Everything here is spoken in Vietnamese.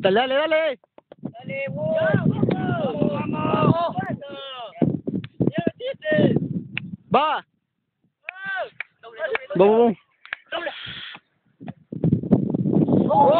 Dale, dale, dale. Dale, vamos. Vamos. Va. Va, Vamos. va. Oh.